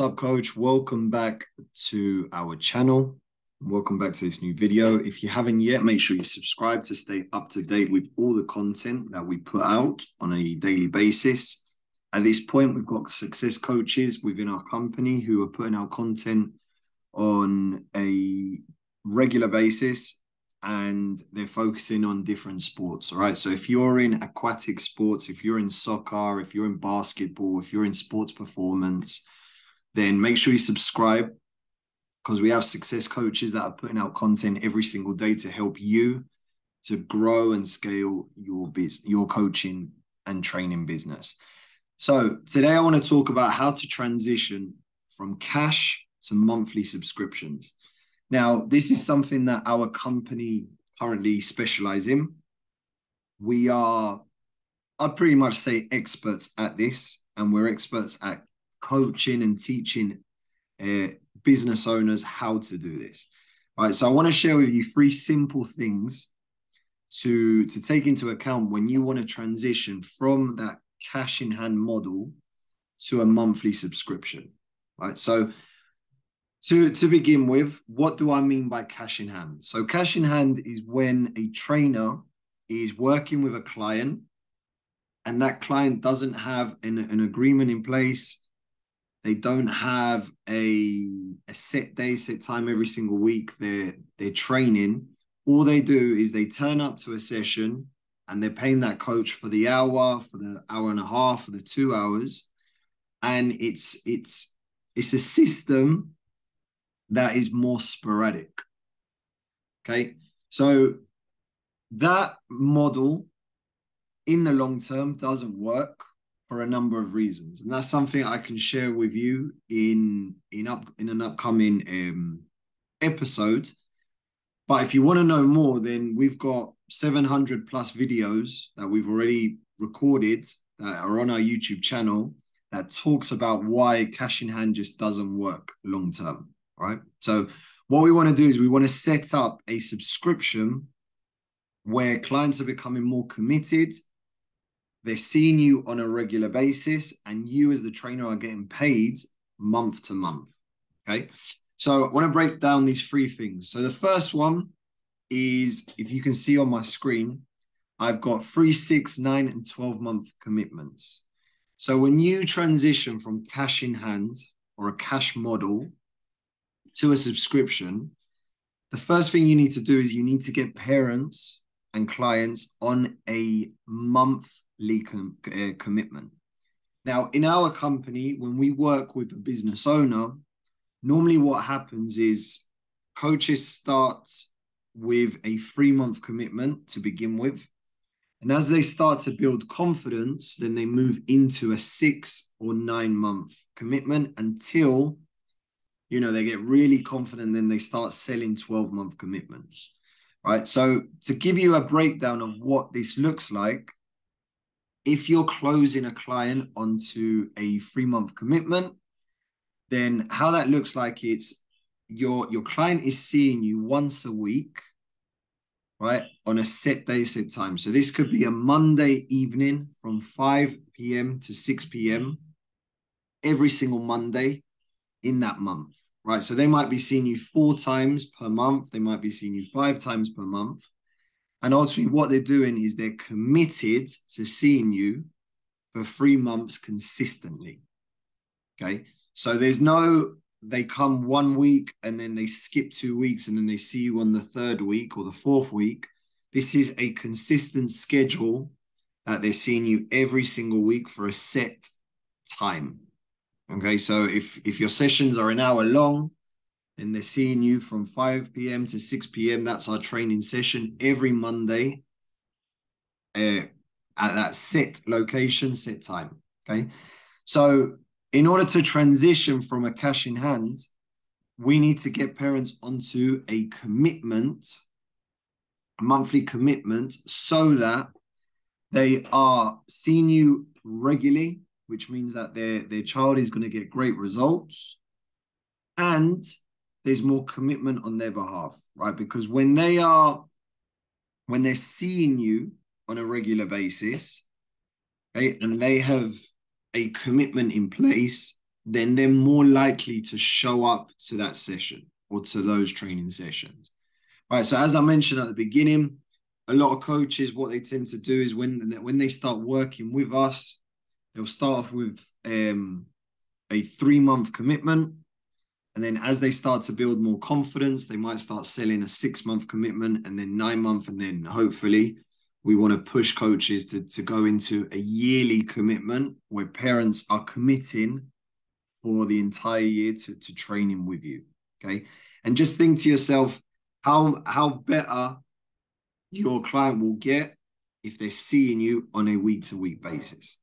Up, coach? Welcome back to our channel. Welcome back to this new video. If you haven't yet, make sure you subscribe to stay up to date with all the content that we put out on a daily basis. At this point, we've got success coaches within our company who are putting out content on a regular basis and they're focusing on different sports. All right. So if you're in aquatic sports, if you're in soccer, if you're in basketball, if you're in sports performance, then make sure you subscribe because we have success coaches that are putting out content every single day to help you to grow and scale your biz, your coaching and training business. So today I want to talk about how to transition from cash to monthly subscriptions. Now, this is something that our company currently specialize in. We are, I'd pretty much say, experts at this, and we're experts at coaching and teaching uh, business owners how to do this. All right, so I want to share with you three simple things to to take into account when you want to transition from that cash in hand model to a monthly subscription. Right, so to to begin with, what do I mean by cash in hand? So cash in hand is when a trainer is working with a client and that client doesn't have an, an agreement in place they don't have a a set day, set time every single week. They're they're training. All they do is they turn up to a session and they're paying that coach for the hour, for the hour and a half, for the two hours. And it's it's it's a system that is more sporadic. Okay. So that model in the long term doesn't work for a number of reasons, and that's something I can share with you in in up in an upcoming um, episode. But if you want to know more, then we've got 700 plus videos that we've already recorded that are on our YouTube channel that talks about why cash in hand just doesn't work long term. Right. So what we want to do is we want to set up a subscription where clients are becoming more committed they're seeing you on a regular basis, and you as the trainer are getting paid month to month. Okay. So I want to break down these three things. So the first one is if you can see on my screen, I've got three, six, nine, and 12 month commitments. So when you transition from cash in hand or a cash model to a subscription, the first thing you need to do is you need to get parents and clients on a monthly com- uh, commitment. Now, in our company, when we work with a business owner, normally what happens is coaches start with a three month commitment to begin with. And as they start to build confidence, then they move into a six or nine month commitment until, you know, they get really confident. Then they start selling 12 month commitments. Right. So, to give you a breakdown of what this looks like, if you're closing a client onto a three month commitment, then how that looks like it's your your client is seeing you once a week, right, on a set day, set time. So this could be a Monday evening from 5 p.m. to 6 p.m. every single Monday in that month, right? So they might be seeing you four times per month. They might be seeing you five times per month. And ultimately, what they're doing is they're committed to seeing you for three months consistently. Okay. So there's no, they come one week and then they skip two weeks and then they see you on the third week or the fourth week. This is a consistent schedule that they're seeing you every single week for a set time. Okay. So if, if your sessions are an hour long, and they're seeing you from 5 p.m. to 6 p.m. That's our training session every Monday uh, at that set location, set time. Okay. So, in order to transition from a cash in hand, we need to get parents onto a commitment, a monthly commitment, so that they are seeing you regularly, which means that their, their child is going to get great results. And there's more commitment on their behalf, right? Because when they are, when they're seeing you on a regular basis, okay, and they have a commitment in place, then they're more likely to show up to that session or to those training sessions. Right. So as I mentioned at the beginning, a lot of coaches, what they tend to do is when when they start working with us, they'll start off with um, a three month commitment. And then as they start to build more confidence, they might start selling a six month commitment and then nine month. And then hopefully we want to push coaches to, to go into a yearly commitment where parents are committing for the entire year to, to training with you. Okay. And just think to yourself how how better your client will get if they're seeing you on a week to week basis.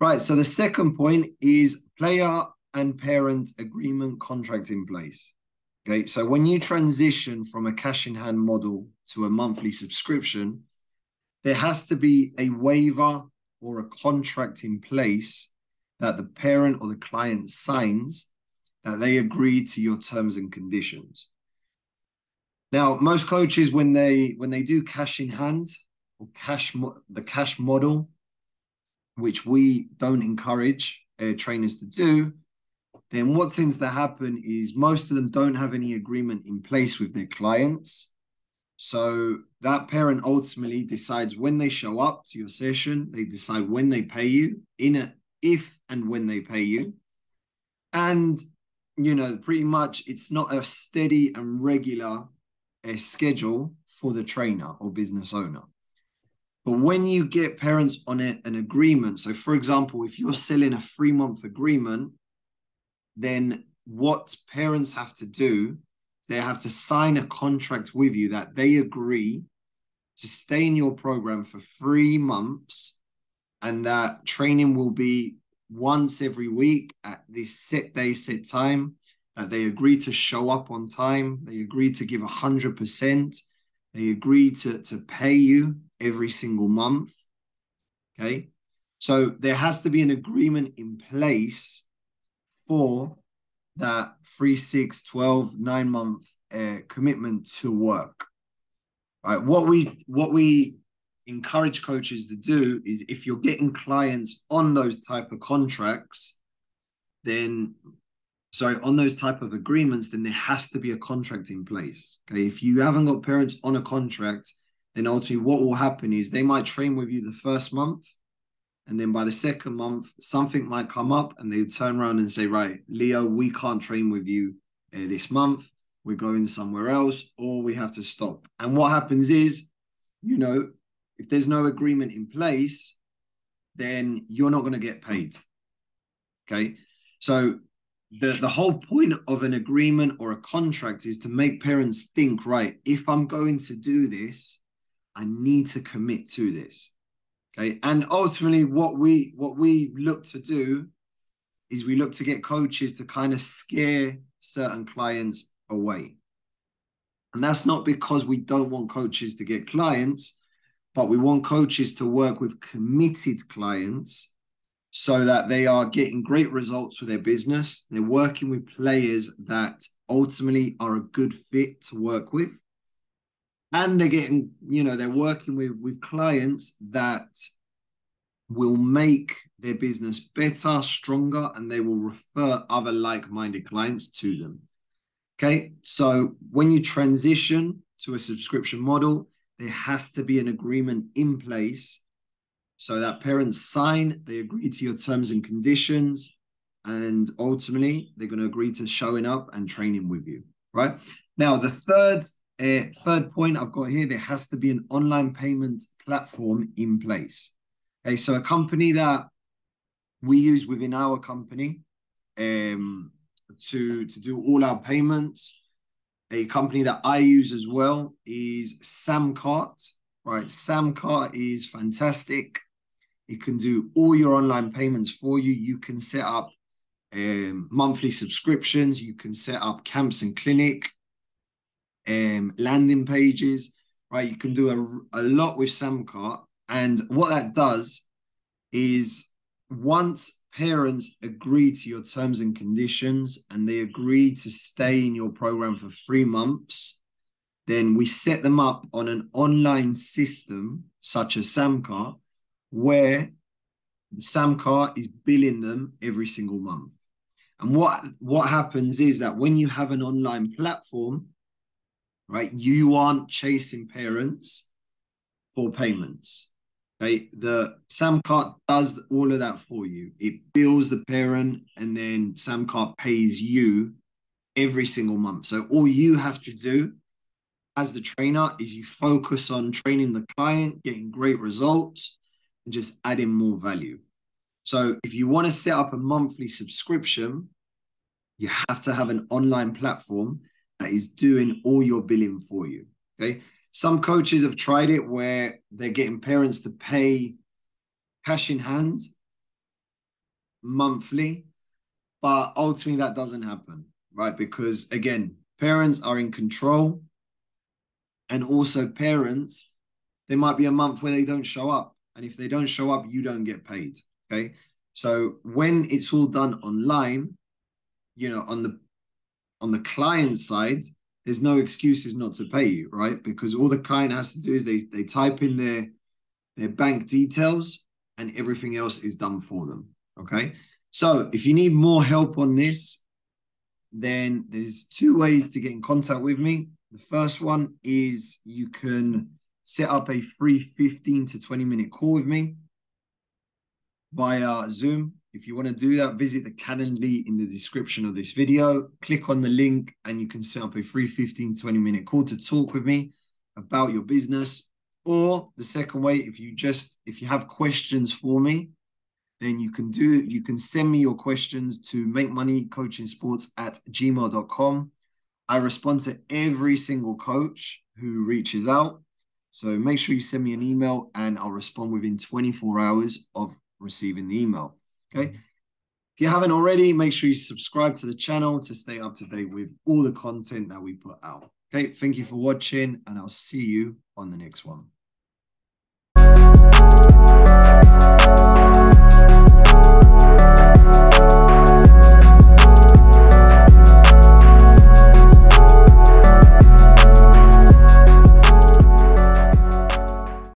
Right. So the second point is player and parent agreement contract in place. Okay. So when you transition from a cash in hand model to a monthly subscription, there has to be a waiver or a contract in place that the parent or the client signs that they agree to your terms and conditions. Now, most coaches, when they when they do cash in hand or cash the cash model, which we don't encourage uh, trainers to do, then what tends to happen is most of them don't have any agreement in place with their clients. So that parent ultimately decides when they show up to your session, they decide when they pay you, in a if and when they pay you. And you know, pretty much it's not a steady and regular uh, schedule for the trainer or business owner. But when you get parents on a, an agreement, so for example, if you're selling a three month agreement, then what parents have to do, they have to sign a contract with you that they agree to stay in your program for three months and that training will be once every week at this set day, set time. That they agree to show up on time. They agree to give 100%. They agree to, to pay you every single month. Okay. So there has to be an agreement in place for that three, six, 12, nine month uh, commitment to work. Right. What we what we encourage coaches to do is if you're getting clients on those type of contracts, then sorry, on those type of agreements, then there has to be a contract in place. Okay. If you haven't got parents on a contract, then ultimately what will happen is they might train with you the first month. And then by the second month, something might come up and they turn around and say, right, Leo, we can't train with you uh, this month. We're going somewhere else or we have to stop. And what happens is, you know, if there's no agreement in place, then you're not going to get paid. Okay. So the, the whole point of an agreement or a contract is to make parents think, right, if I'm going to do this, I need to commit to this. Okay. And ultimately what we what we look to do is we look to get coaches to kind of scare certain clients away. And that's not because we don't want coaches to get clients, but we want coaches to work with committed clients so that they are getting great results for their business. They're working with players that ultimately are a good fit to work with. And they're getting, you know, they're working with, with clients that will make their business better, stronger, and they will refer other like minded clients to them. Okay. So when you transition to a subscription model, there has to be an agreement in place so that parents sign, they agree to your terms and conditions, and ultimately they're going to agree to showing up and training with you. Right now, the third uh, third point I've got here, there has to be an online payment platform in place. Okay, so a company that we use within our company um, to to do all our payments a company that I use as well is Samcart. Right, Samcart is fantastic. It can do all your online payments for you. You can set up um, monthly subscriptions. You can set up camps and clinic, um, landing pages. Right, you can do a, a lot with Samcart. And what that does is once parents agree to your terms and conditions and they agree to stay in your program for three months, then we set them up on an online system such as Samcart, where Samcart is billing them every single month. And what what happens is that when you have an online platform, right, you aren't chasing parents for payments. Okay, the Samcart does all of that for you. It bills the parent, and then Samcart pays you every single month. So all you have to do as the trainer is you focus on training the client, getting great results, and just adding more value. So if you want to set up a monthly subscription, you have to have an online platform is doing all your billing for you. Okay. Some coaches have tried it where they're getting parents to pay cash in hand monthly, but ultimately that doesn't happen, right? Because again, parents are in control. And also, parents, there might be a month where they don't show up. And if they don't show up, you don't get paid. Okay. So when it's all done online, you know, on the on the client side, there's no excuses not to pay you, right? Because all the client has to do is they they type in their their bank details and everything else is done for them. Okay. So if you need more help on this, then there's two ways to get in contact with me. The first one is you can set up a free 15 to 20 minute call with me via Zoom. If you want to do that, visit the Calendly in the description of this video. Click on the link and you can set up a free 15, 20 minute call to talk with me about your business. Or the second way, if you just if you have questions for me, then you can do you can send me your questions to make money coaching sports at gmail.com. I respond to every single coach who reaches out. So make sure you send me an email and I'll respond within 24 hours of receiving the email. Okay. If you haven't already, make sure you subscribe to the channel to stay up to date with all the content that we put out. Okay. Thank you for watching, and I'll see you on the next one.